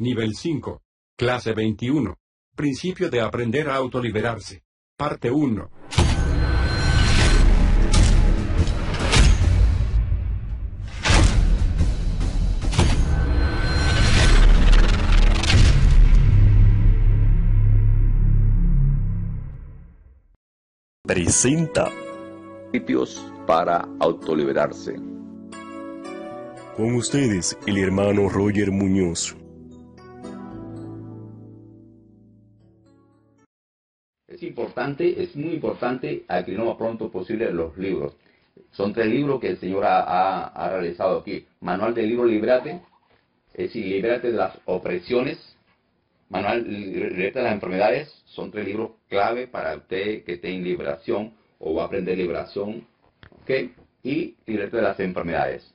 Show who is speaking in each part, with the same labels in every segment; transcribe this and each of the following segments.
Speaker 1: Nivel 5. Clase 21. Principio de aprender a autoliberarse. Parte 1.
Speaker 2: presenta
Speaker 3: Principios para autoliberarse.
Speaker 2: con ustedes el hermano Roger Muñoz.
Speaker 4: Es importante, es muy importante adquirir lo más pronto posible los libros. Son tres libros que el Señor ha, ha- realizado aquí. Manual del libro Librate, es decir, Librate de las opresiones. Manual de las enfermedades. Son tres libros clave para usted que esté en liberación o va a aprender liberación. ¿Ok? Y Librate de las enfermedades.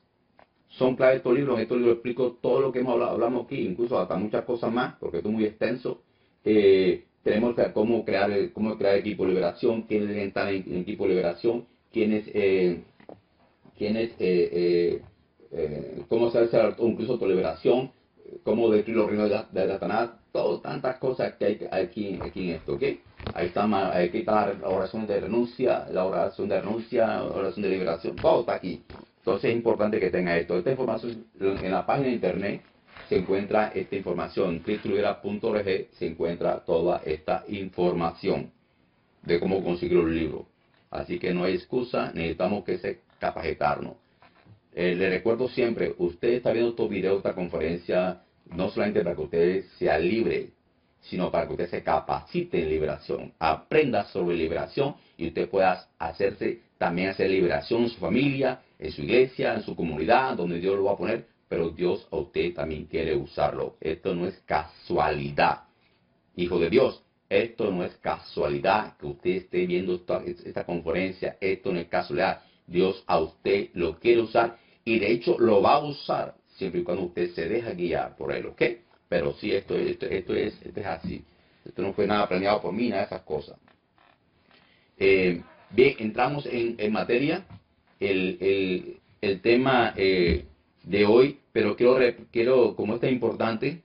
Speaker 4: Son clave estos libros. En estos libros explico todo lo que hemos hablado, hablamos aquí, incluso hasta muchas cosas más, porque esto es muy extenso. Eh, tenemos cómo crear cómo crear equipo de liberación, quiénes estar en, en equipo de liberación, quiénes, eh, quiénes eh, eh, eh, cómo hacerse incluso autoliberación, eh, cómo destruir los reinos de, Satanás, todo, tantas cosas que hay aquí, aquí en esto, ¿ok? Ahí está, aquí está la oración de renuncia, la oración de renuncia, la oración de liberación, todo está aquí. Entonces es importante que tenga esto. Esta información en la página de internet se encuentra esta información. cristolibera.org se encuentra toda esta información de cómo conseguir los libros. Así que no hay excusa, necesitamos que se capacitarnos. Eh, le recuerdo siempre, usted está viendo estos videos, esta conferencia, no solamente para que usted sea libre, sino para que usted se capacite en liberación, aprenda sobre liberación y usted pueda hacerse también hacer liberación en su familia, en su iglesia, en su comunidad, donde Dios lo va a poner, pero Dios a usted también quiere usarlo. Esto no es casualidad. Hijo de Dios, esto no es casualidad que usted esté viendo esta, conferencia, esto no es casualidad. Dios a usted lo quiere usar y de hecho lo va a usar siempre y cuando usted se deja guiar por él, ¿ok? Pero sí, esto, esto, esto, es, es así. Esto no fue nada planeado por mí, nada de esas cosas. Eh, bien, entramos en, en materia. El, el- el tema eh, de hoy, pero quiero, quiero, como es importante,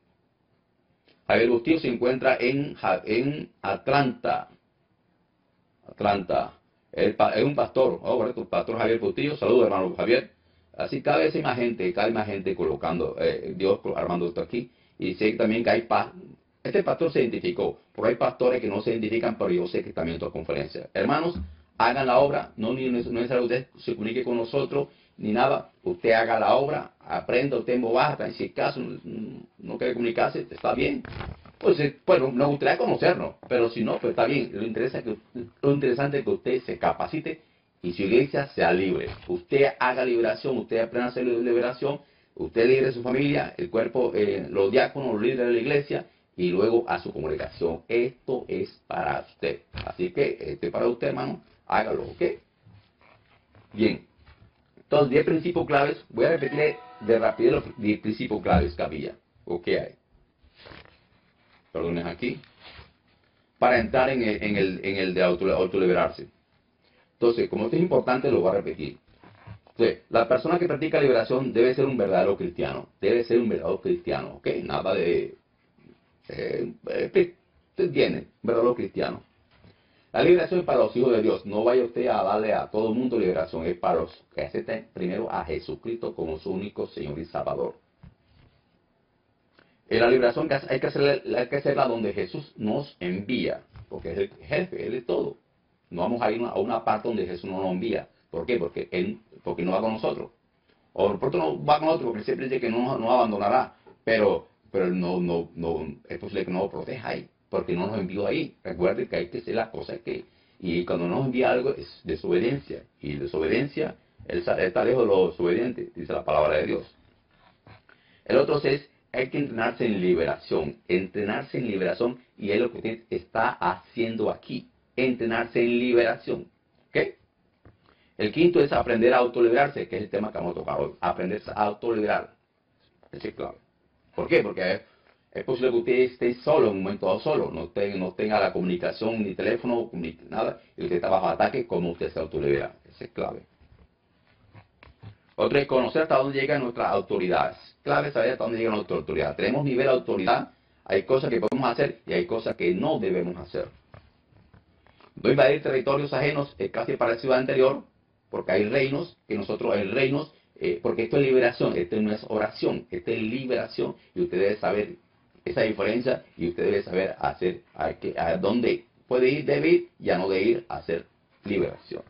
Speaker 4: Javier Bustillo se encuentra en, en Atlanta. Atlanta. Es un pastor, oh, correcto, pastor Javier Bustillo. Saludos, hermano Javier. Así cada vez hay más gente, cada vez más gente colocando, eh, Dios armando esto aquí. Y sé también que hay pa- Este pastor se identificó, pero hay pastores que no se identifican, pero yo sé que también en otras conferencias. Hermanos, hagan la obra, no, no es necesario que usted se comunique con nosotros, ni nada. Usted haga la obra, aprenda usted en en si caso no, quiere comunicarse, está bien. Pues, eh, bueno, nos gustaría conocernos, pero si no, pues está bien. Lo, interesa que, lo interesante es que usted se capacite y su iglesia sea libre. Usted haga liberación, usted aprenda a hacer liberación, usted libre su familia, el cuerpo, eh, los diáconos, los líderes de la iglesia y luego a su congregación. Esto es para usted. Así que, esto es para usted, hermano, hágalo, ¿ok? Bien. Entonces, 10 principios claves. Voy a repetir de rapidez los 10 principios claves que había. ¿O qué hay? Perdonen aquí. Para entrar en el, de auto, autoliberarse. Entonces, como esto es importante, lo voy a repetir. Entonces, la persona que practica liberación debe ser un verdadero cristiano. Debe ser un verdadero cristiano, ¿ok? Nada de... Eh, eh, verdadero cristiano. La liberación es para los hijos de Dios. No vaya usted a darle a todo el mundo liberación. Es para los que acepten primero a Jesucristo como su único Señor y Salvador. En la liberación hay que hacerla, hay que hacerla donde Jesús nos envía. Porque es el jefe, Él es todo. No vamos a ir a una parte donde Jesús no nos envía. ¿Por qué? Porque Él porque no va con nosotros. O de pronto no va con nosotros porque siempre dice que no nos no abandonará. Pero, pero no, no, no, es posible que no lo proteja ahí. Porque no nos envió ahí. Recuerde que hay que hacer las cosas que... Y cuando nos envía algo es desobediencia. Y desobediencia, Él está lejos de los desobedientes, dice la palabra de Dios. El otro es, hay que entrenarse en liberación. Entrenarse en liberación. Y es lo que usted está haciendo aquí. Entrenarse en liberación. ¿Ok? El quinto es aprender a autoliberarse, que es el tema que vamos a tocar hoy. Aprender a autoliberar. Es clave. ¿Por qué? Porque es, posible que usted esté solo en un momento dado solo, no, tenga, no tenga la comunicación, ni teléfono, ni nada, y usted está bajo ataque, como usted se autolibera. Ese es clave. Otro es conocer hasta dónde llegan nuestras autoridades. Clave saber hasta dónde llega nuestra autoridad. Tenemos nivel de autoridad, hay cosas que podemos hacer y hay cosas que no debemos hacer. No invadir territorios ajenos es casi parecido al anterior, porque hay reinos que nosotros, hay reinos, eh, porque esto es liberación, esto no es oración, esto es liberación y usted debe saber esa diferencia y usted debe saber hacer a, a dónde puede ir, debe ir, ya no debe ir a hacer liberación.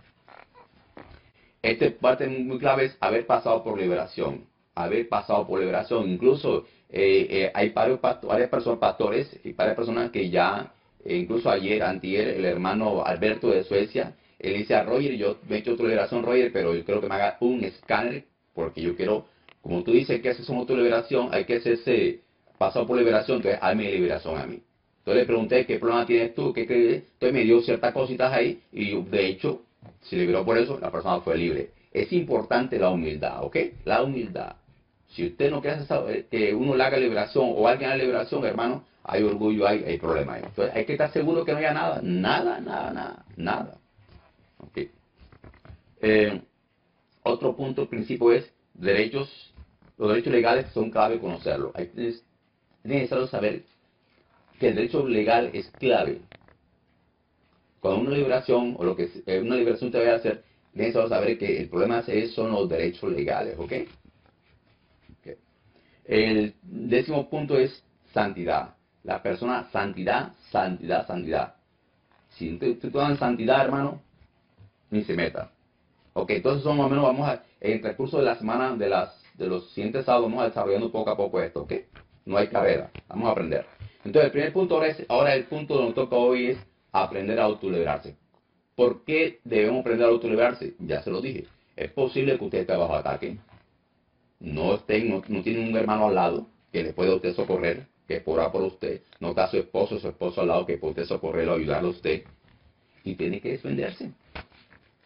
Speaker 4: Esta parte muy clave es haber pasado por liberación, haber pasado por liberación. Incluso eh, eh, hay varios, varias personas, pastores y varias personas que ya, eh, incluso ayer, antier, el hermano Alberto de Suecia, él dice a Roger, yo me he hecho tu liberación, Roger, pero yo quiero que me haga un escáner, porque yo quiero, como tú dices que haces tu liberación, hay que hacerse pasado por liberación, entonces hazme liberación a mí. Entonces le pregunté, ¿qué problema tienes tú? ¿Qué crees? Entonces me dio ciertas cositas ahí y de hecho se liberó por eso, la persona fue libre. Es importante la humildad, ¿ok? La humildad. Si usted no quiere eh, que uno le haga liberación o alguien haga liberación, hermano, hay orgullo, hay, problema ahí. Entonces hay que estar seguro que no haya nada, nada, nada, nada, nada. Okay. Eh, otro punto, principio es derechos, los derechos legales son clave conocerlo. Hay, es necesario saber que el derecho legal es clave cuando una liberación o lo que eh, una liberación te va a hacer, necesitamos saber que el problema es, son los derechos legales, ¿ok? El décimo punto es santidad. La persona, santidad, santidad, santidad. Si tú, tú en santidad, hermano, ni se meta. Ok, entonces más o menos vamos a, en el transcurso de la semana, de las de los siguientes sábados, vamos a desarrollando poco a poco esto, ¿ok? No hay carrera, vamos a aprender. Entonces el primer punto ahora, es, ahora el punto donde toca hoy es aprender a autoliberarse. ¿Por qué debemos aprender a autoliberarse? Ya se lo dije. Es posible que usted esté bajo ataque. No, estén, no, tiene un hermano al lado que le pueda usted socorrer, que por por usted. No está su esposo, su esposo al lado que puede usted socorrerlo, ayudarlo a usted. Y tiene que defenderse.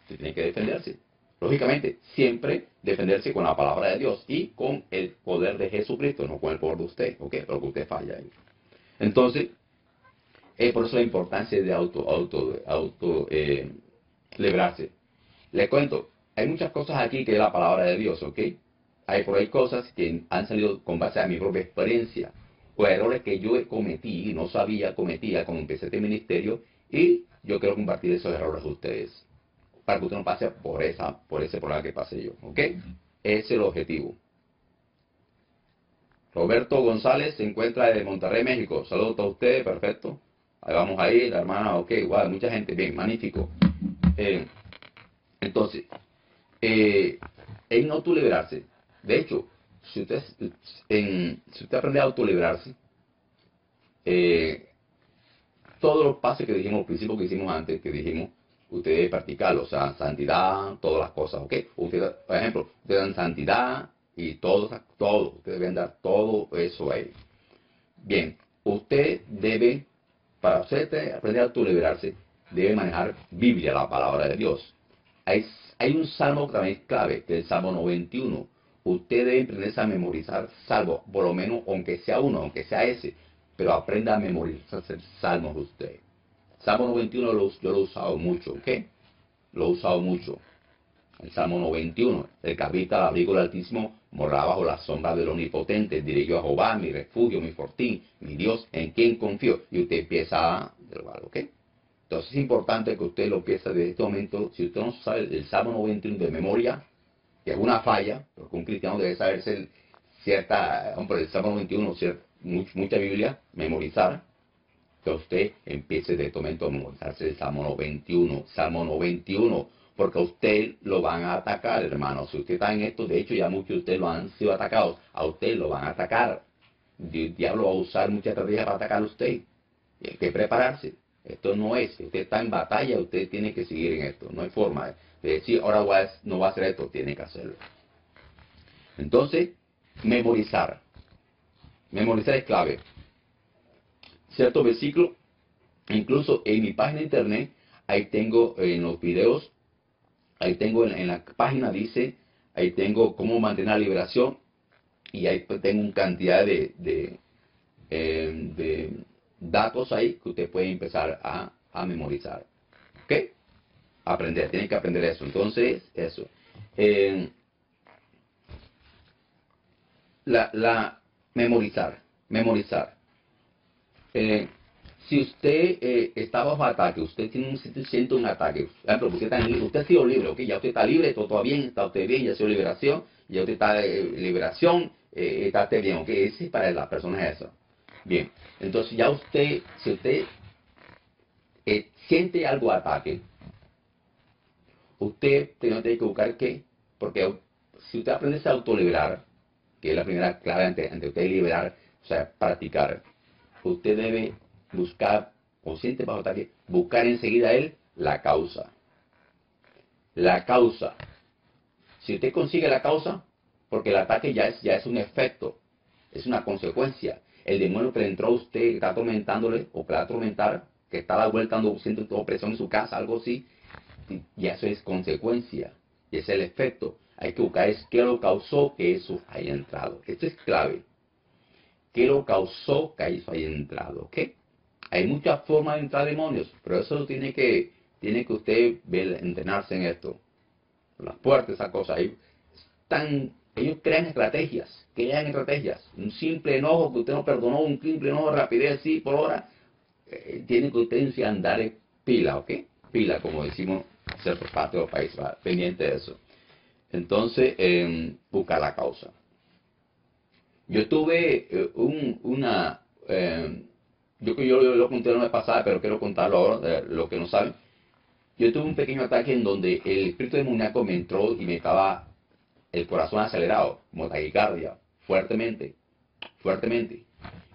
Speaker 4: Tiene que defenderse. Lógicamente, siempre defenderse con la palabra de Dios y con el poder de Jesucristo, no con el poder de usted, ¿ok? Porque usted falla ahí. Entonces, es por eso la importancia de auto, auto, auto eh, librarse. Le cuento, hay muchas cosas aquí que es la palabra de Dios, ¿ok? Hay por ahí cosas que han salido con base a mi propia experiencia o errores que yo cometí y no sabía cometía cuando empecé este ministerio y yo quiero compartir esos errores con ustedes para que usted no pase por esa por ese problema que pasé yo, ¿ok? Ese es el objetivo. Roberto González se encuentra desde Monterrey, México. Saludos a ustedes, perfecto. Ahí vamos ahí, la hermana, ok, igual, mucha gente, bien, magnífico. Eh, entonces, eh, en autoliberarse, de hecho, si usted, en, si usted aprende a autoliberarse, eh, todos los pasos que dijimos, los principios que hicimos antes, que dijimos, usted debe practicarlo, o sea, santidad, todas las cosas, ¿ok? Usted, por ejemplo, usted dan santidad y todo, todo, usted debe dar todo eso ahí. Bien, usted debe para usted aprender a autoliberarse, debe manejar Biblia, la palabra de Dios. Hay, un salmo también clave, que es el Salmo 91. Usted debe aprenderse a memorizar salvo, por lo menos, aunque sea uno, aunque sea ese, pero aprenda a memorizar salmos usted. Salmo 91 lo, yo lo he usado mucho, ¿ok? Lo he usado mucho. El Salmo 91, el capítulo al abrigo del Altísimo, moraba bajo la sombra del Omnipotente, diré yo a Jehová, mi refugio, mi fortín, mi Dios, en quien confío. Y usted empieza a ¿ok? Entonces es importante que usted lo empiece desde este momento. Si usted no sabe el Salmo 91 de memoria, que es una falla, porque un cristiano debe saberse cierta, hombre, el Salmo 91, mucha Biblia, memorizar, que usted empiece desde este momento a memorizarse el Salmo 91. Salmo 91 porque a usted lo van a atacar, hermano. Si usted está en esto, de hecho ya muchos de ustedes lo han sido atacados, a usted lo van a atacar. El diablo va a usar mucha estrategia para atacar a usted. Y hay que prepararse. Esto no es, usted está en batalla, usted tiene que seguir en esto. No hay forma de decir, ahora no va a hacer esto, tiene que hacerlo. Entonces, memorizar. Memorizar es clave. Cierto versículo, incluso en mi página de internet, ahí tengo en los videos Ahí tengo en, la página, dice, ahí tengo cómo mantener la liberación y ahí pues tengo una cantidad de, de, eh, datos ahí que usted puede empezar a, memorizar. ¿Ok? Aprender, tiene que aprender eso. Entonces, eso. Eh, la, la memorizar, memorizar. Eh, si usted eh, está bajo ataque, usted tiene un, siente un ataque, está en, usted ha sido libre, ¿ok? ya usted está libre, todo, bien, está usted bien, ya ha sido liberación, ya usted está en liberación, eh, está usted bien, ¿ok? Ese es para las personas eso. Bien, entonces ya usted, si usted eh, siente algo ataque, usted tiene que buscar qué, porque si usted aprende a autoliberar, que es la primera clave ante, ante usted liberar, o sea, practicar, usted debe buscar, o siente bajo ataque, buscar enseguida él la causa. La causa. Si usted consigue la causa, porque el ataque ya es, ya es un efecto, es una consecuencia. El demonio que le entró a usted, que está atormentándole, o que va a atormentar, que está la vuelta dando, siente opresión en su casa, algo así, y eso es consecuencia, y es el efecto. Hay que buscar es qué lo causó que eso haya entrado. Esto es clave. ¿Qué lo causó que eso haya entrado? ¿Qué? Hay muchas formas de entrar demonios, pero eso tiene que, tiene que usted entrenarse en esto. Las puertas, esa cosa. Ahí están, ellos crean estrategias, crean estrategias. Un simple enojo que usted no perdonó, un simple enojo de rapidez, sí, por hora, eh, tiene que usted andar en pila, ¿ok? Pila, como decimos ciertos parte del país, pendiente de eso. Entonces, eh, buscar la causa. Yo tuve eh, un, una, em, yo que yo lo conté la vez pasada, pero quiero contarlo ahora, lo que no saben. Yo tuve un pequeño ataque en donde el espíritu demoníaco me entró y me estaba el corazón acelerado, como taquicardia, fuertemente, fuertemente.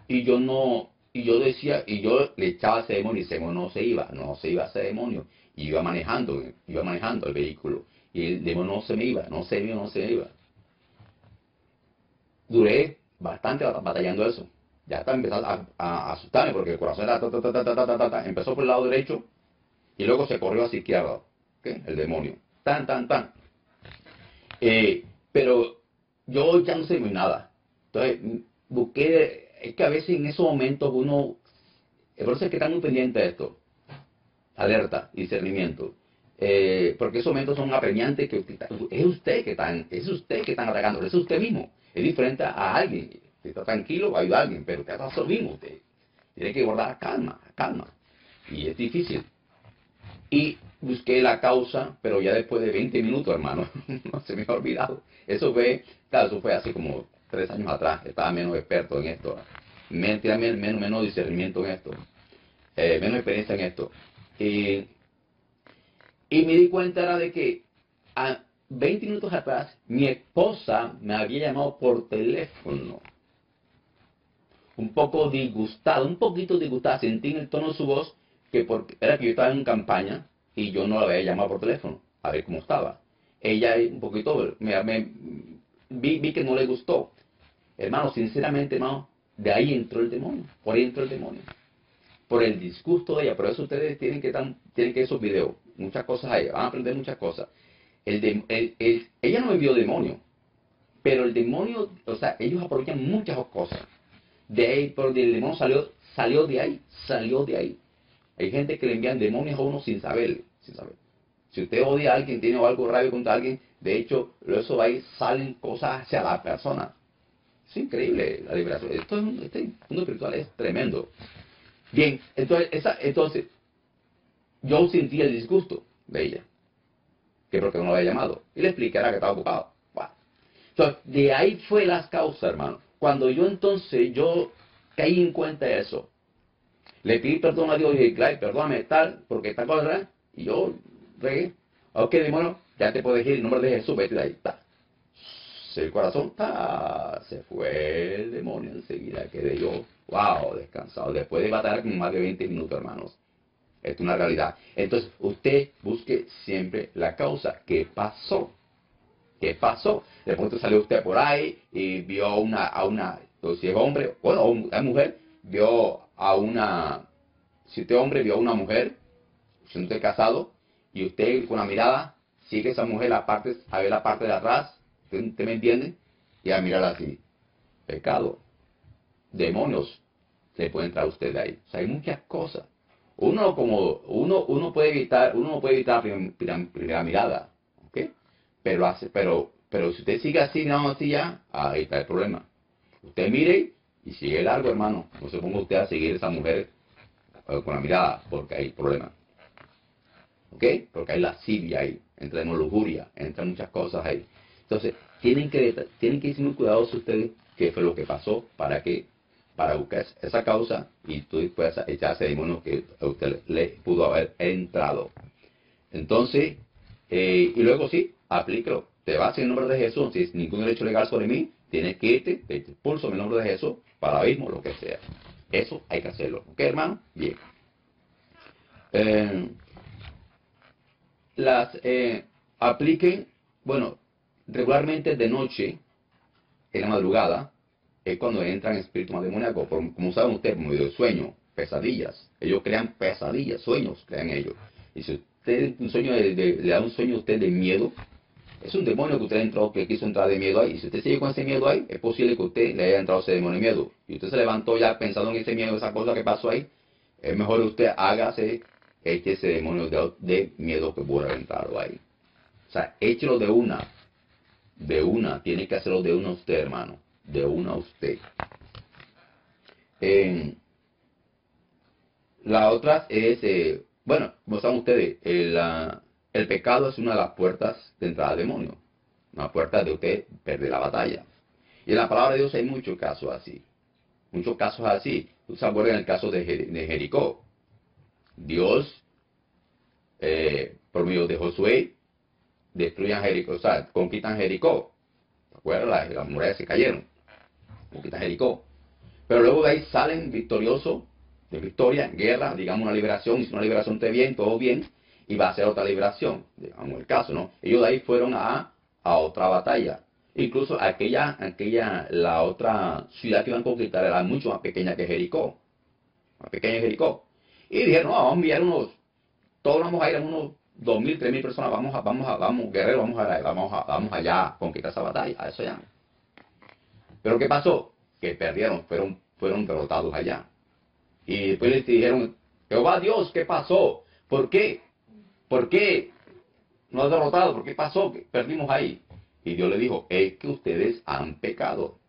Speaker 4: Y yo no, y yo decía, y yo le echaba ese demonio y ese demonio no se iba, no se iba ese demonio. Y iba manejando, iba manejando el vehículo. Y el demonio no se me iba, no se me iba, no se iba. Duré bastante batallando eso ya está empezando a, asustarme porque el corazón era empezó por el lado derecho y luego se corrió hacia izquierda, el demonio, tan, tan, tan. Eh, pero yo ya no sé muy nada. Entonces busqué, es que a veces en esos momentos uno, por eso es que está muy pendiente de esto, alerta, discernimiento. Eh, porque esos momentos son apremiantes que es usted que están, es usted que están atacando, es usted mismo, es diferente a alguien. Si está tranquilo, va a ayudar a alguien, pero que está lo mismo usted. Tiene que guardar calma, calma. Y es difícil. Y busqué la causa, pero ya después de 20 minutos, hermano, no se me ha olvidado. Eso fue, claro, eso fue hace como tres años atrás, estaba menos experto en esto, menos, menos, menos discernimiento en esto, eh, menos experiencia en esto. y me di cuenta de que a 20 minutos atrás mi esposa me había llamado por teléfono un poco disgustada, un poquito disgustada, sentí en el tono de su voz que porque, era que yo estaba en campaña y yo no la había llamado por teléfono a ver cómo estaba. Ella un poquito, me, vi, vi que no le gustó. Hermano, sinceramente, hermano, de ahí entró el demonio, por ahí entró el demonio. Por el disgusto de ella, por eso ustedes tienen que, tan, tienen que esos videos, muchas cosas ahí, van a aprender muchas cosas. El ella no vio demonio, pero el demonio, o sea, ellos aprovechan muchas cosas de ahí, por el demonio salió, salió de ahí, salió de ahí. Hay gente que le envían demonios a uno sin saber, sin saber. Si usted odia a alguien, tiene algo rabia contra alguien, de hecho, eso va ahí, salen cosas hacia la persona. Es increíble la liberación. Esto es, este mundo espiritual es tremendo. Bien, entonces, entonces, yo sentí el disgusto de ella, que porque no lo había llamado, y le expliqué que estaba ocupado. Entonces, de ahí fue las causas, hermano. Cuando yo entonces, yo caí en cuenta eso, le pedí perdón a Dios y dije, Clay, perdóname tal, porque está cosa, y yo regué. Ok, demonio, ya te puedes ir en nombre de Jesús, vete de ahí, está. El corazón está, se fue el demonio enseguida, quedé yo, wow, descansado. Después de batallar como más de 20 minutos, hermanos. Es una realidad. Entonces, usted busque siempre la causa. ¿Qué pasó? ¿Qué pasó? De pronto salió usted por ahí y vio a una, a una, si es hombre, bueno, una mujer, vio a una, si usted es hombre, vio a una mujer, si usted es casado, y usted con la mirada sigue esa mujer la parte, a ver la parte de atrás, ¿usted, me entiende? Y a mirar así, pecado, demonios, se puede entrar usted de ahí. O sea, hay muchas cosas. Uno como, uno, uno puede evitar, uno no puede evitar la primera mirada, ¿ok? Pero, hace, pero, pero si usted sigue así, no, así ya, ahí está el problema. Usted mire y sigue largo, hermano. No se ponga usted a seguir a esa mujer eh, con la mirada, porque hay problemas. ¿Ok? Porque hay lascivia ahí, entra en lujuria, entra muchas cosas ahí. Entonces, tienen que, tienen que muy cuidadosos ustedes qué fue lo que pasó para que para buscar esa causa y tú puedas echarse demonio que a usted le pudo haber entrado. Entonces, eh, y luego sí, aplícalo. Te vas en el nombre de Jesús. Si es ningún derecho legal sobre mí, tienes que irte, te expulso en el nombre de Jesús para mismo, lo que sea. Eso hay que hacerlo. ¿Ok, hermano? Bien. Eh, las eh, apliquen, bueno, regularmente de noche, en la madrugada, es cuando entran espíritus demoníacos. Como saben ustedes, medio de sueño, pesadillas. Ellos crean pesadillas, sueños, crean ellos. Y si usted un sueño le da un sueño a usted de miedo, es un demonio que usted entró, que quiso entrar de miedo ahí. Y si usted sigue con ese miedo ahí, es posible que usted le haya entrado ese demonio de miedo. Y usted se levantó ya pensando en ese miedo, esa cosa que pasó ahí. Es mejor que usted hágase, eche ese demonio de, miedo que pudo haber entrado ahí. O sea, échelo de una. De una. Tiene que hacerlo de una usted, hermano. De una usted. la otra es, eh, bueno, como saben ustedes, el, la el pecado es una de las puertas de entrada al demonio. Una puerta de usted perder la batalla. Y en la palabra de Dios hay muchos casos así. Muchos casos así. Tú se acuerdas en el caso de, Jericó. Dios, eh, por medio de Josué, destruyen Jericó, o sea, conquistan Jericó. ¿Te acuerdas? Las, murallas se cayeron. Conquistan Jericó. Pero luego de ahí salen victoriosos, de victoria, guerra, digamos una liberación, hizo una liberación te bien, todo bien, y va a ser otra liberación, digamos el caso, ¿no? Ellos de ahí fueron a, a otra batalla. Incluso aquella, aquella, la otra ciudad que iban a conquistar era mucho más pequeña que Jericó. Más pequeña que Jericó. Y dijeron, no, vamos a enviar unos, todos vamos a ir a unos dos mil, tres mil personas, vamos a, vamos a, vamos, guerreros, vamos a, vamos a, vamos allá a conquistar esa batalla, a eso ya. Pero ¿qué pasó? Que perdieron, fueron, fueron derrotados allá. Y después les dijeron, Jehová Dios, ¿qué pasó? ¿Por qué? ¿Por qué no ha derrotado? ¿Por qué pasó? Perdimos ahí. Y Dios le dijo, es que ustedes han pecado.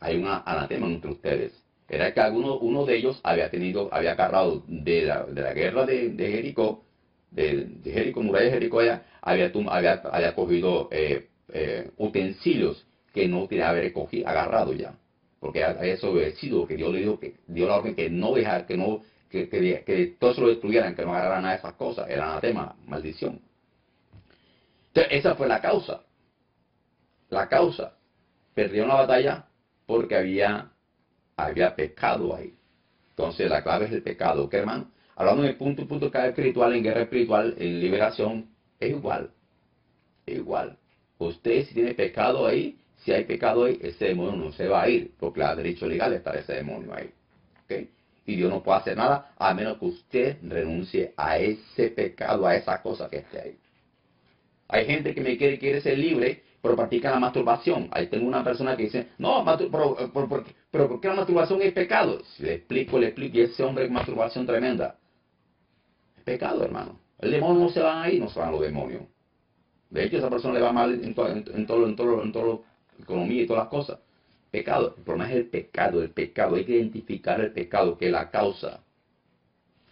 Speaker 4: Hay un anatema entre ustedes. Era que alguno, uno de ellos había tenido, había agarrado de la, de la guerra de, de Jericó, de, Jericó, muralla de Jericó, había, había, había cogido eh, eh, utensilios que no que haber cogido, agarrado ya. Porque había desobedecido, que Dios le dijo que dio la orden que no dejar, que no que, que, que todos lo destruyeran, que no agarraran nada de esas cosas. Era anatema, maldición. Entonces, esa fue la causa. La causa. Perdieron la batalla porque había, había pecado ahí. Entonces, la clave es el pecado. ¿Qué, hermano? Hablando de punto, punto cada espiritual, en guerra espiritual, en liberación, es igual. Es igual. Usted, si tiene pecado ahí, si hay pecado ahí, ese demonio no se va a ir, porque la derecho legal está ese demonio ahí. ¿Okay? y Dios no puede hacer nada a menos que usted renuncie a ese pecado, a esa cosa que esté ahí. Hay gente que me quiere, quiere ser libre, pero practica la masturbación. Ahí tengo una persona que dice, no, pero, pero, ¿por qué la masturbación es pecado? Si le explico, le explico, y ese hombre es masturbación tremenda. Es pecado, hermano. El demonio no se va ahí, no se van los demonios. De hecho, esa persona le va mal en, todo, en, todo, en, todo, en todo, economía y todas las cosas pecado. El problema es el pecado, el pecado. Hay que identificar el pecado, que la causa.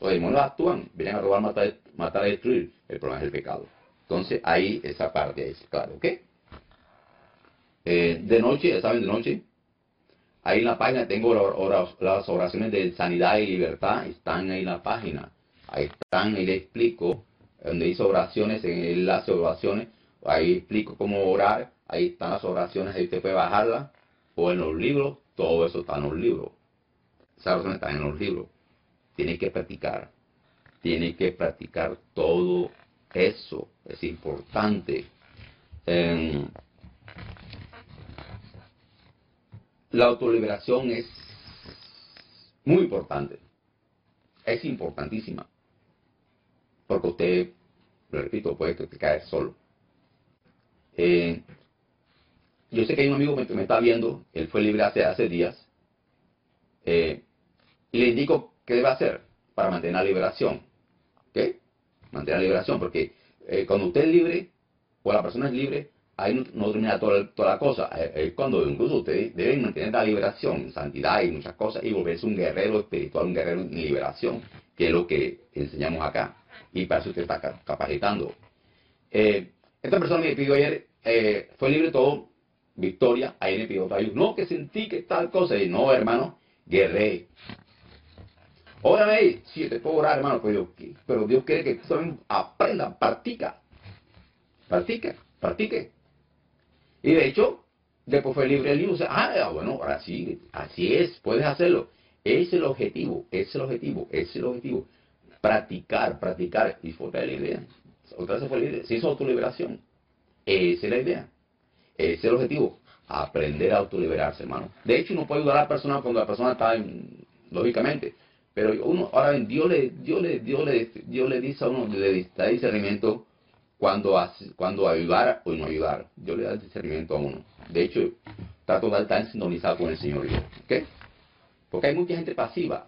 Speaker 4: Los demonios actúan, vienen a robar, matar, matar destruir. El problema es el pecado. Entonces ahí esa parte es claro, ¿ok? Eh, de noche, ¿saben de noche? Ahí en la página tengo las oraciones de sanidad y libertad, están ahí en la página. Ahí están, y le explico, donde hice oraciones, en enlace de oraciones, ahí explico cómo orar, ahí están las oraciones, ahí usted puede bajarlas o en los libros, todo eso está en los libros. Esa razón está en los libros. Tiene que practicar. Tiene que practicar todo eso. Es importante. la autoliberación es muy importante. Es importantísima. Porque usted, lo repito, puede caer solo. Eh, yo sé que hay un amigo que me está viendo, él fue libre hace, días, eh, y le indico qué debe hacer para mantener la liberación. ¿Ok? Mantener la liberación, porque eh, cuando usted es libre, o la persona es libre, ahí no, no termina toda, toda la cosa. Es cuando incluso ustedes deben mantener la liberación, santidad y muchas cosas, y volverse un guerrero espiritual, un guerrero en liberación, que es lo que enseñamos acá. Y para eso usted está ca- capacitando. Eh, esta persona me pidió ayer, eh, fue libre todo, victoria, pidió otra vez, no, que sentí que tal cosa, y no, hermano, guerré. Órame, si te puedo orar, hermano, pero, Dios- pero Dios quiere que tú también aprenda, practica, practique, practique. Y de hecho, después fue libre el libro, o sea, ah, bueno, ahora sí, así es, puedes hacerlo. Es el objetivo, es el objetivo, es el objetivo. Practicar, practicar, y fue la idea. Otra vez fue la idea, se hizo autoliberación. Esa es la idea. Ese es el objetivo. Aprender a autoliberarse, hermano. De hecho, uno puede ayudar a la persona cuando la persona está en, lógicamente. Pero uno, ahora bien, Dios le, Dios le, Dios le, Dios le dice a uno, le da discernimiento cuando, hace- cuando ayudar o no ayudar. Dios le da discernimiento a uno. De hecho, trato de estar sintonizado con el Señor. ¿ok? Porque hay mucha gente pasiva.